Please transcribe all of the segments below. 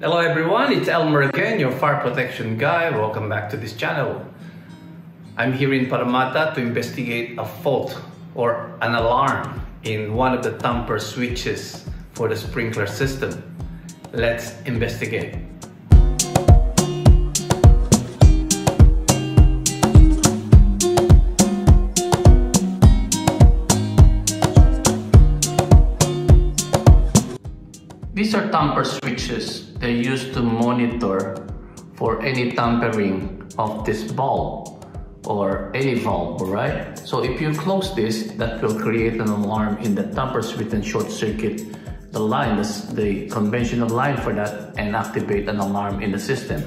Hello everyone, it's Elmer again, your fire protection guy. Welcome back to this channel. I'm here in Parramatta to investigate a fault or an alarm in one of the tamper switches for the sprinkler system. Let's investigate. These are tamper switches. They're used to monitor for any tampering of this bulb or any valve, right? So if you close this, that will create an alarm in the tamper switch and short circuit the line, the conventional line for that and activate an alarm in the system.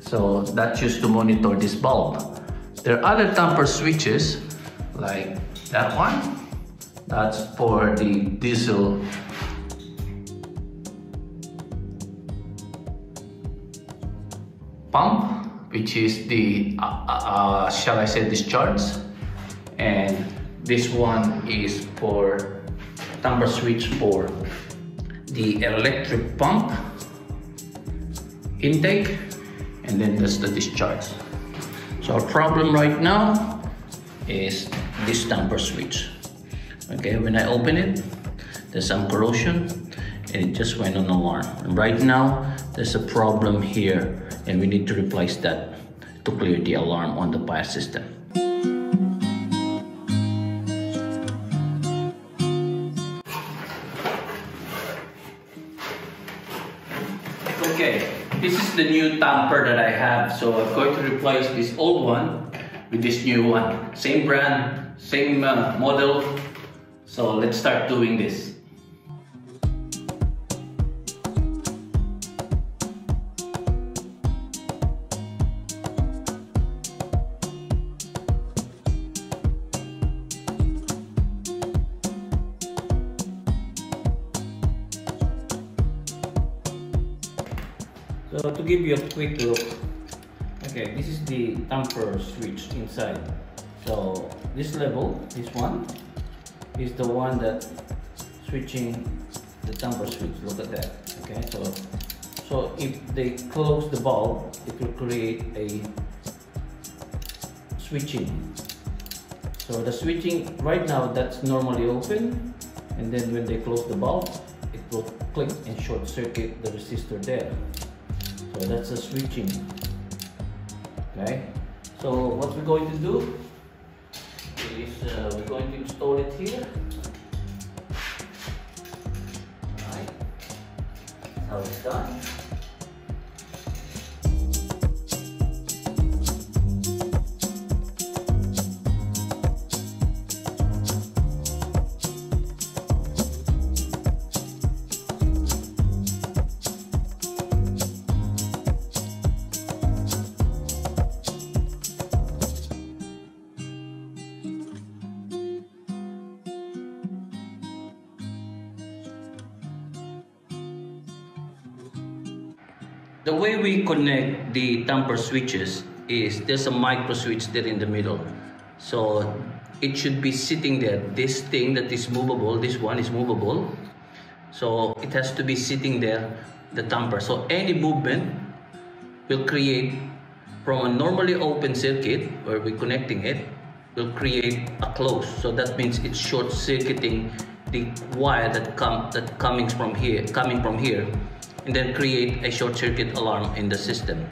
So that's used to monitor this bulb. There are other tamper switches like that one. That's for the diesel pump, which is the, uh, uh, uh, shall I say, discharge. And this one is for tamper switch for the electric pump intake, and then there's the discharge. So our problem right now is this tamper switch. Okay, when I open it, there's some corrosion and it just went on alarm. And right now, there's a problem here and we need to replace that to clear the alarm on the fire system. Okay, this is the new tamper that I have. So I'm going to replace this old one with this new one. Same brand, same uh, model. So let's start doing this. So to give you a quick look, okay, this is the tamper switch inside. So this level, this one, is the one that switching the tamper switch. Look at that. Okay, so so if they close the bulb, it will create a switching. So the switching right now that's normally open, and then when they close the bulb, it will click and short circuit the resistor there. So that's the switching. Okay. So what we're going to do is uh, we're going to install it here. Alright. How it's done. The way we connect the tamper switches is there's a micro switch there in the middle. So it should be sitting there. This thing that is movable, this one is movable. So it has to be sitting there, the tamper. So any movement will create from a normally open circuit where we're connecting it, will create a close. So that means it's short circuiting the wire that come that coming from here, coming from here and then create a short circuit alarm in the system.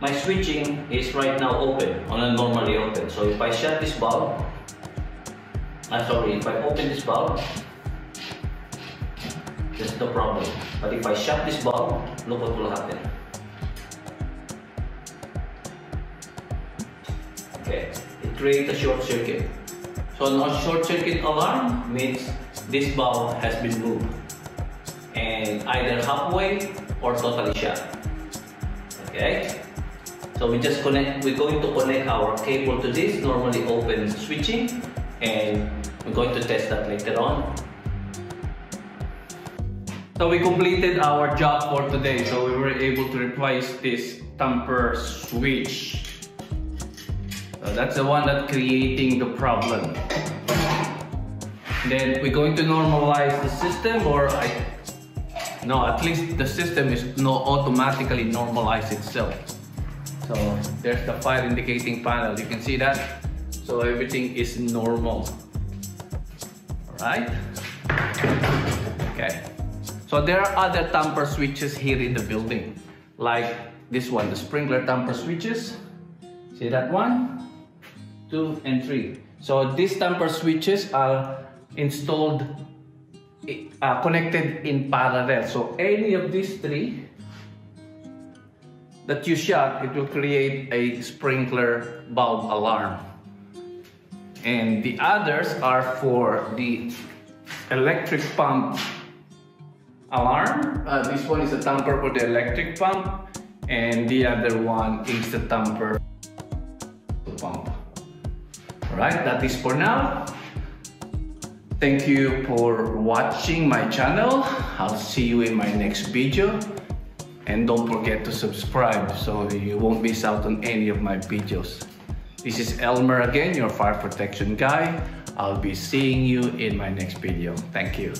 My switching is right now open, on a normally open. So if I shut this valve, I'm uh, sorry, if I open this valve, there's no problem. But if I shut this valve, look what will happen. Okay, it creates a short circuit. So a short circuit alarm means this valve has been moved and either halfway or totally shut. Okay? So we just connect, we're going to connect our cable to this normally open switching and we're going to test that later on. So we completed our job for today. So we were able to replace this tamper switch. So that's the one that's creating the problem. Then we're going to normalize the system or I No, at least the system is no automatically normalize itself. So there's the fire indicating panel. You can see that. So everything is normal. All right. Okay. So there are other tamper switches here in the building, like this one, the sprinkler tamper switches. See that one, two, and three. So these tamper switches are installed, uh, connected in parallel. So any of these three that you shut, it will create a sprinkler bulb alarm. And the others are for the electric pump alarm. Uh, this one is a tamper for the electric pump and the other one is the tamper pump. Alright, that is for now. Thank you for watching my channel. I'll see you in my next video. And don't forget to subscribe so you won't miss out on any of my videos. This is Elmer again, your fire protection guy. I'll be seeing you in my next video. Thank you.